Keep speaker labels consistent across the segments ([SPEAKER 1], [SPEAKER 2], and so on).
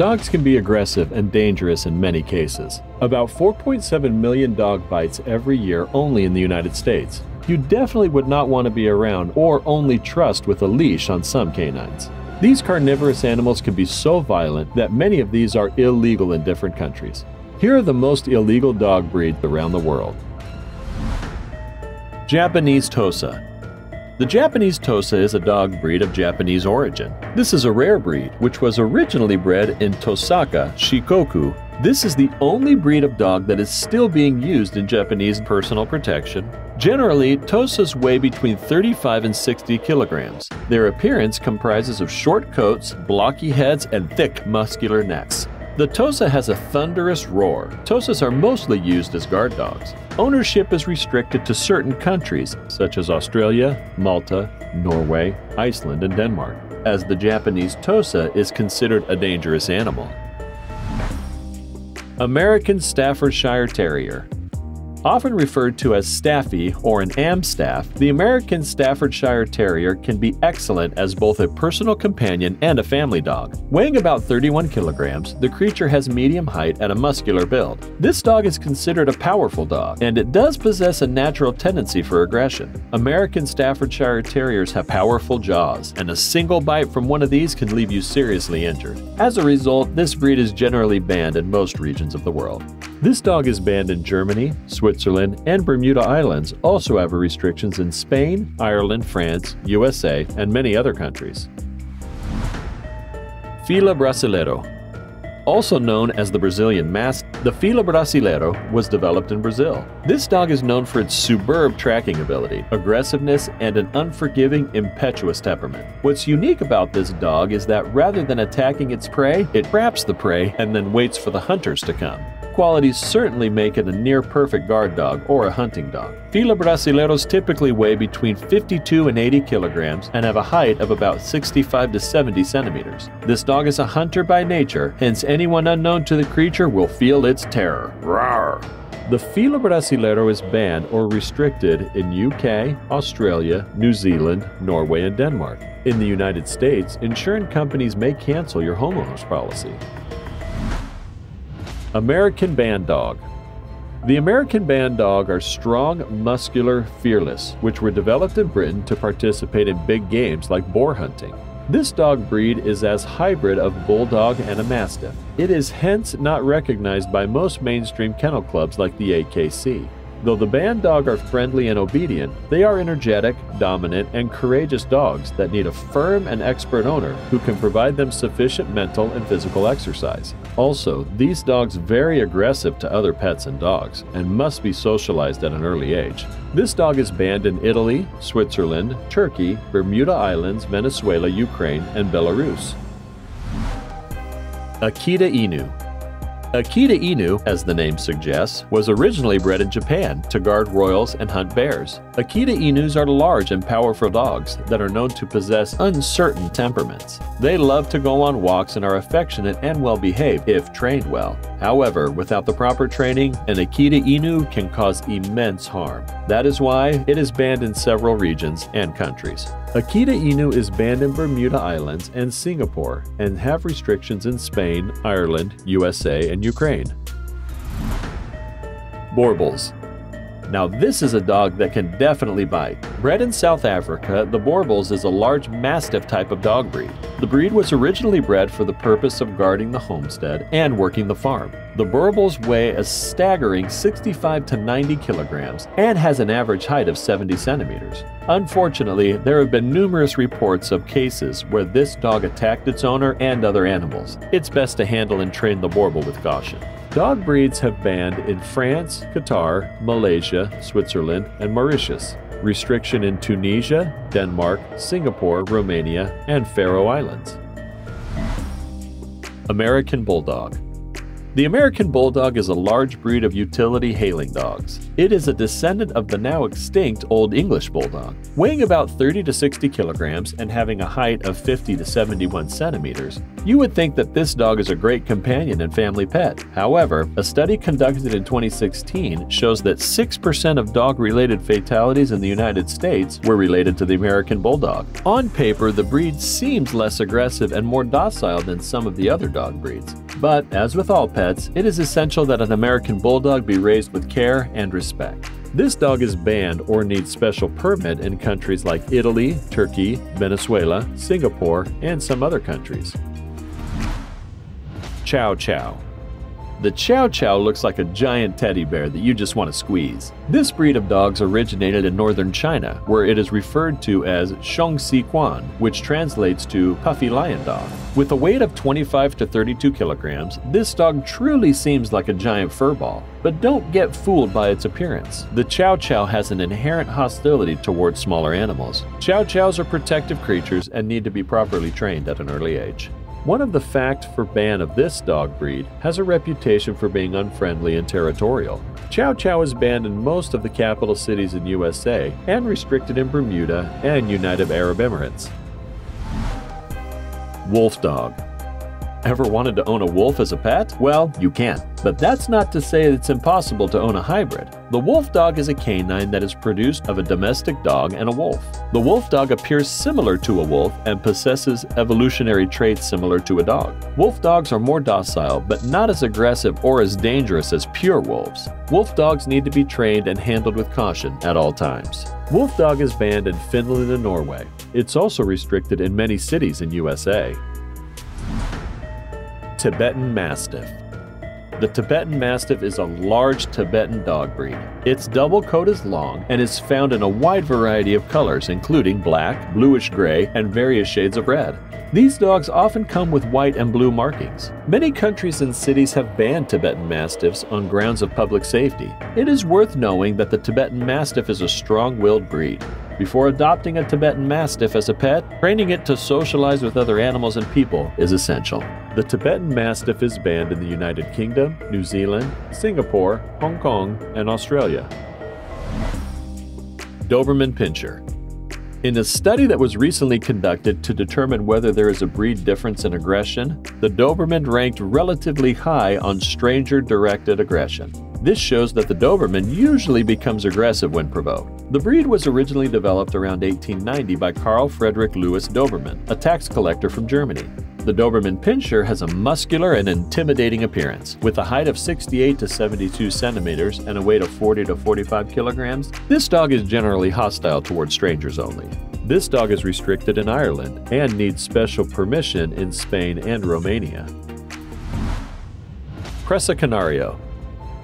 [SPEAKER 1] Dogs can be aggressive and dangerous in many cases. About 4.7 million dog bites every year only in the United States. You definitely would not want to be around or only trust with a leash on some canines. These carnivorous animals can be so violent that many of these are illegal in different countries. Here are the most illegal dog breeds around the world. Japanese Tosa the Japanese Tosa is a dog breed of Japanese origin. This is a rare breed, which was originally bred in Tosaka, Shikoku. This is the only breed of dog that is still being used in Japanese personal protection. Generally, Tosas weigh between 35 and 60 kilograms. Their appearance comprises of short coats, blocky heads, and thick, muscular necks. The Tosa has a thunderous roar. Tosas are mostly used as guard dogs. Ownership is restricted to certain countries, such as Australia, Malta, Norway, Iceland, and Denmark, as the Japanese Tosa is considered a dangerous animal. American Staffordshire Terrier Often referred to as Staffy or an Amstaff, the American Staffordshire Terrier can be excellent as both a personal companion and a family dog. Weighing about 31 kilograms, the creature has medium height and a muscular build. This dog is considered a powerful dog, and it does possess a natural tendency for aggression. American Staffordshire Terriers have powerful jaws, and a single bite from one of these can leave you seriously injured. As a result, this breed is generally banned in most regions of the world. This dog is banned in Germany, Switzerland, and Bermuda Islands, also have restrictions in Spain, Ireland, France, USA, and many other countries. Fila Brasileiro also known as the Brazilian Mastiff, the Fila Brasileiro was developed in Brazil. This dog is known for its superb tracking ability, aggressiveness, and an unforgiving, impetuous temperament. What's unique about this dog is that rather than attacking its prey, it traps the prey and then waits for the hunters to come qualities certainly make it a near perfect guard dog or a hunting dog. Fila Brasileiros typically weigh between 52 and 80 kilograms and have a height of about 65 to 70 centimeters. This dog is a hunter by nature, hence anyone unknown to the creature will feel its terror. The Fila Brasileiro is banned or restricted in UK, Australia, New Zealand, Norway, and Denmark. In the United States, insurance companies may cancel your homeowner's policy. American Band Dog The American Band Dog are strong, muscular, fearless, which were developed in Britain to participate in big games like boar hunting. This dog breed is as hybrid of bulldog and a mastiff. It is hence not recognized by most mainstream kennel clubs like the AKC. Though the band dog are friendly and obedient, they are energetic, dominant, and courageous dogs that need a firm and expert owner who can provide them sufficient mental and physical exercise. Also, these dogs very aggressive to other pets and dogs and must be socialized at an early age. This dog is banned in Italy, Switzerland, Turkey, Bermuda Islands, Venezuela, Ukraine, and Belarus. Akita Inu Akita Inu, as the name suggests, was originally bred in Japan to guard royals and hunt bears. Akita Inus are large and powerful dogs that are known to possess uncertain temperaments. They love to go on walks and are affectionate and well behaved if trained well. However, without the proper training, an Akita Inu can cause immense harm. That is why it is banned in several regions and countries. Akita Inu is banned in Bermuda Islands and Singapore and have restrictions in Spain, Ireland, USA, and Ukraine. Boerboels now this is a dog that can definitely bite. Bred in South Africa, the Boerboels is a large Mastiff type of dog breed. The breed was originally bred for the purpose of guarding the homestead and working the farm. The Boerboels weigh a staggering 65 to 90 kilograms and has an average height of 70 centimeters. Unfortunately, there have been numerous reports of cases where this dog attacked its owner and other animals. It's best to handle and train the Boerboel with caution. Dog breeds have banned in France, Qatar, Malaysia, Switzerland, and Mauritius. Restriction in Tunisia, Denmark, Singapore, Romania, and Faroe Islands. American Bulldog The American Bulldog is a large breed of utility hailing dogs. It is a descendant of the now extinct Old English Bulldog. Weighing about 30 to 60 kilograms and having a height of 50 to 71 centimeters, you would think that this dog is a great companion and family pet. However, a study conducted in 2016 shows that 6% of dog related fatalities in the United States were related to the American Bulldog. On paper, the breed seems less aggressive and more docile than some of the other dog breeds. But, as with all pets, it is essential that an American Bulldog be raised with care and respect. This dog is banned or needs special permit in countries like Italy, Turkey, Venezuela, Singapore, and some other countries. Chow Chow the Chow Chow looks like a giant teddy bear that you just want to squeeze. This breed of dogs originated in northern China, where it is referred to as Songshi Quan, which translates to puffy lion dog. With a weight of 25 to 32 kilograms, this dog truly seems like a giant fur ball. But don't get fooled by its appearance. The Chow Chow has an inherent hostility towards smaller animals. Chow Chows are protective creatures and need to be properly trained at an early age. One of the fact for ban of this dog breed has a reputation for being unfriendly and territorial. Chow Chow is banned in most of the capital cities in USA and restricted in Bermuda and United Arab Emirates. Wolf Dog Ever wanted to own a wolf as a pet? Well, you can. But that's not to say it's impossible to own a hybrid. The wolf dog is a canine that is produced of a domestic dog and a wolf. The wolf dog appears similar to a wolf and possesses evolutionary traits similar to a dog. Wolf dogs are more docile, but not as aggressive or as dangerous as pure wolves. Wolf dogs need to be trained and handled with caution at all times. Wolf dog is banned in Finland and Norway. It's also restricted in many cities in USA. Tibetan Mastiff. The Tibetan Mastiff is a large Tibetan dog breed. Its double coat is long and is found in a wide variety of colors, including black, bluish gray, and various shades of red. These dogs often come with white and blue markings. Many countries and cities have banned Tibetan Mastiffs on grounds of public safety. It is worth knowing that the Tibetan Mastiff is a strong willed breed. Before adopting a Tibetan Mastiff as a pet, training it to socialize with other animals and people is essential. The Tibetan Mastiff is banned in the United Kingdom, New Zealand, Singapore, Hong Kong, and Australia. Doberman Pinscher in a study that was recently conducted to determine whether there is a breed difference in aggression, the Doberman ranked relatively high on stranger directed aggression. This shows that the Doberman usually becomes aggressive when provoked. The breed was originally developed around 1890 by Carl Friedrich Louis Doberman, a tax collector from Germany. The Doberman Pinscher has a muscular and intimidating appearance. With a height of 68 to 72 centimeters and a weight of 40 to 45 kilograms, this dog is generally hostile towards strangers only. This dog is restricted in Ireland and needs special permission in Spain and Romania. Presa Canario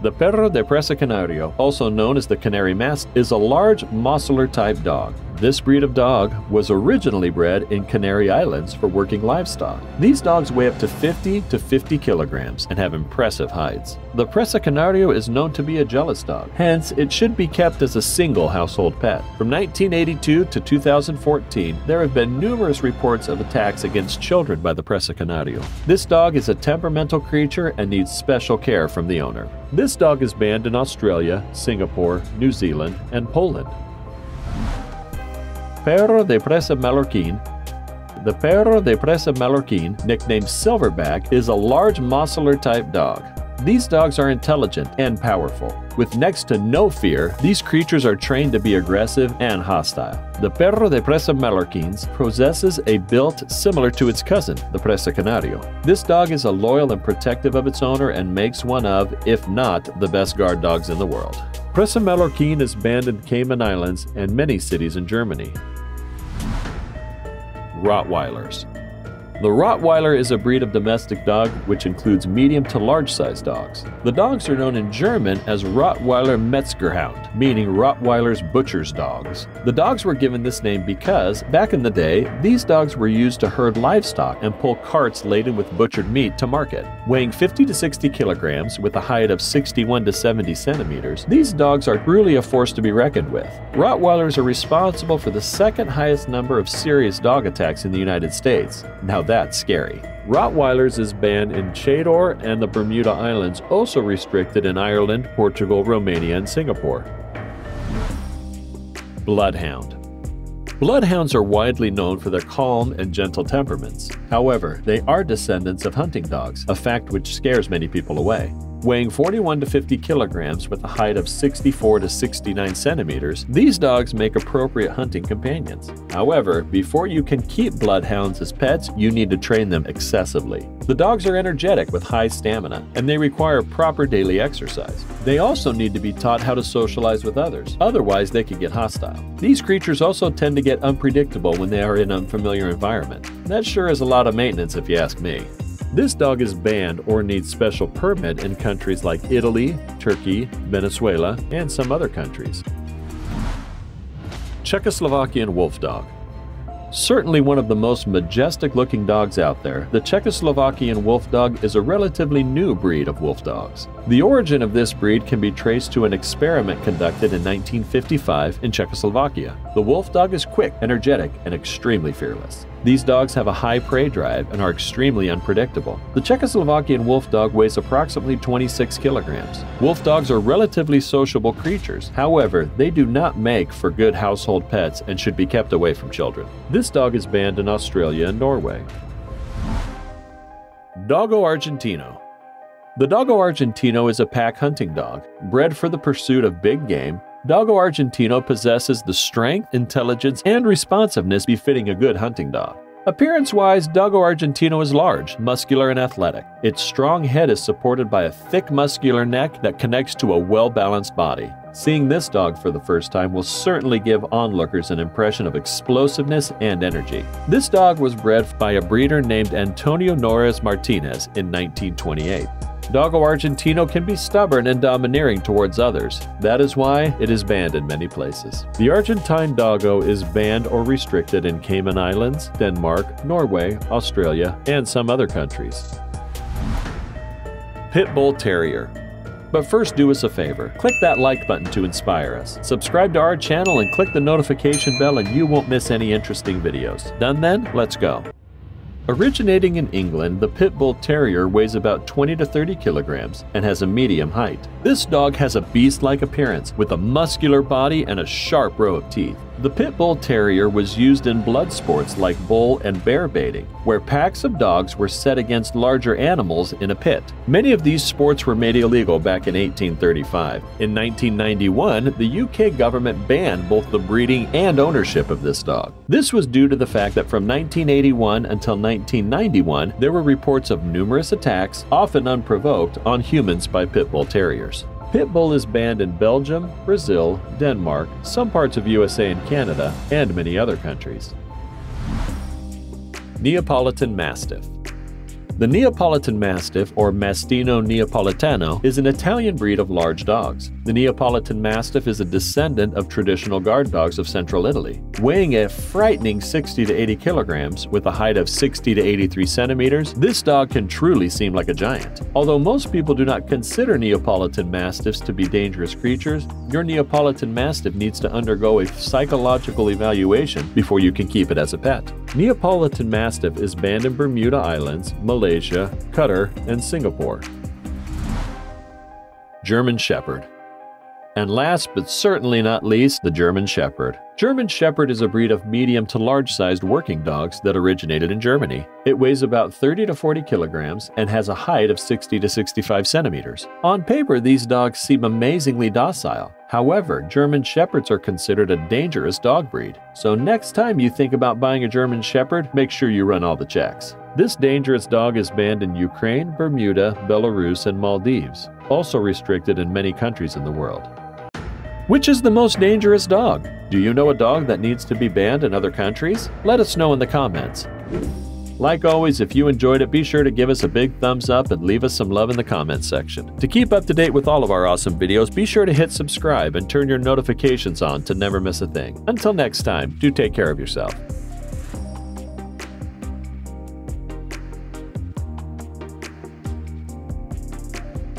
[SPEAKER 1] the Perro de Presa Canario, also known as the Canary Mastiff, is a large Molosser type dog. This breed of dog was originally bred in Canary Islands for working livestock. These dogs weigh up to 50 to 50 kilograms and have impressive heights. The Presa Canario is known to be a jealous dog, hence it should be kept as a single household pet. From 1982 to 2014, there have been numerous reports of attacks against children by the Presa Canario. This dog is a temperamental creature and needs special care from the owner. This dog is banned in Australia, Singapore, New Zealand, and Poland. Perro de Presa Mallorquin the Perro de Presa Mallorquin, nicknamed Silverback, is a large Molosser type dog. These dogs are intelligent and powerful. With next to no fear, these creatures are trained to be aggressive and hostile. The Perro de Presa Mallorquins possesses a build similar to its cousin, the Presa Canario. This dog is a loyal and protective of its owner and makes one of, if not, the best guard dogs in the world. Presa Mallorquin is banned in Cayman Islands and many cities in Germany. Rottweilers the Rottweiler is a breed of domestic dog which includes medium to large sized dogs. The dogs are known in German as Rottweiler Metzgerhund, meaning Rottweiler's butcher's dogs. The dogs were given this name because, back in the day, these dogs were used to herd livestock and pull carts laden with butchered meat to market. Weighing 50 to 60 kilograms with a height of 61 to 70 centimeters, these dogs are truly a force to be reckoned with. Rottweilers are responsible for the second highest number of serious dog attacks in the United States. Now that's scary. Rottweilers is banned in Ecuador and the Bermuda Islands, also restricted in Ireland, Portugal, Romania, and Singapore. Bloodhound. Bloodhounds are widely known for their calm and gentle temperaments. However, they are descendants of hunting dogs, a fact which scares many people away. Weighing 41 to 50 kilograms with a height of 64 to 69 centimeters, these dogs make appropriate hunting companions. However, before you can keep bloodhounds as pets, you need to train them excessively. The dogs are energetic with high stamina, and they require proper daily exercise. They also need to be taught how to socialize with others, otherwise they could get hostile. These creatures also tend to get unpredictable when they are in an unfamiliar environment. That sure is a lot of maintenance if you ask me. This dog is banned or needs special permit in countries like Italy, Turkey, Venezuela, and some other countries. Czechoslovakian Wolf Dog Certainly one of the most majestic looking dogs out there, the Czechoslovakian Wolf Dog is a relatively new breed of wolf dogs. The origin of this breed can be traced to an experiment conducted in 1955 in Czechoslovakia. The wolf dog is quick, energetic, and extremely fearless. These dogs have a high prey drive and are extremely unpredictable. The Czechoslovakian wolf dog weighs approximately 26 kilograms. Wolf dogs are relatively sociable creatures. However, they do not make for good household pets and should be kept away from children. This dog is banned in Australia and Norway. Dogo Argentino The Dogo Argentino is a pack hunting dog, bred for the pursuit of big game Dogo Argentino possesses the strength, intelligence, and responsiveness befitting a good hunting dog. Appearance wise, Dogo Argentino is large, muscular, and athletic. Its strong head is supported by a thick, muscular neck that connects to a well balanced body. Seeing this dog for the first time will certainly give onlookers an impression of explosiveness and energy. This dog was bred by a breeder named Antonio Nores Martinez in 1928. Dogo Argentino can be stubborn and domineering towards others. That is why it is banned in many places. The Argentine Dogo is banned or restricted in Cayman Islands, Denmark, Norway, Australia, and some other countries. Pit Bull Terrier but first, do us a favor. Click that like button to inspire us. Subscribe to our channel and click the notification bell and you won't miss any interesting videos. Done then? Let's go. Originating in England, the Pit Bull Terrier weighs about 20 to 30 kilograms and has a medium height. This dog has a beast-like appearance with a muscular body and a sharp row of teeth. The Pit Bull Terrier was used in blood sports like bull and bear baiting, where packs of dogs were set against larger animals in a pit. Many of these sports were made illegal back in 1835. In 1991, the UK government banned both the breeding and ownership of this dog. This was due to the fact that from 1981 until 1991, there were reports of numerous attacks, often unprovoked, on humans by Pit Bull Terriers. Pit bull is banned in Belgium, Brazil, Denmark, some parts of USA and Canada, and many other countries. Neapolitan Mastiff the Neapolitan Mastiff, or Mastino neapolitano, is an Italian breed of large dogs. The Neapolitan Mastiff is a descendant of traditional guard dogs of central Italy. Weighing a frightening 60 to 80 kilograms with a height of 60 to 83 centimeters, this dog can truly seem like a giant. Although most people do not consider Neapolitan Mastiffs to be dangerous creatures, your Neapolitan Mastiff needs to undergo a psychological evaluation before you can keep it as a pet. Neapolitan Mastiff is banned in Bermuda Islands, Malaysia, Qatar, and Singapore. German Shepherd. And last but certainly not least, the German Shepherd. German Shepherd is a breed of medium to large sized working dogs that originated in Germany. It weighs about 30 to 40 kilograms and has a height of 60 to 65 centimeters. On paper, these dogs seem amazingly docile. However, German Shepherds are considered a dangerous dog breed. So next time you think about buying a German Shepherd, make sure you run all the checks. This dangerous dog is banned in Ukraine, Bermuda, Belarus, and Maldives, also restricted in many countries in the world. Which is the most dangerous dog? Do you know a dog that needs to be banned in other countries? Let us know in the comments. Like always, if you enjoyed it, be sure to give us a big thumbs up and leave us some love in the comments section. To keep up to date with all of our awesome videos, be sure to hit subscribe and turn your notifications on to never miss a thing. Until next time, do take care of yourself.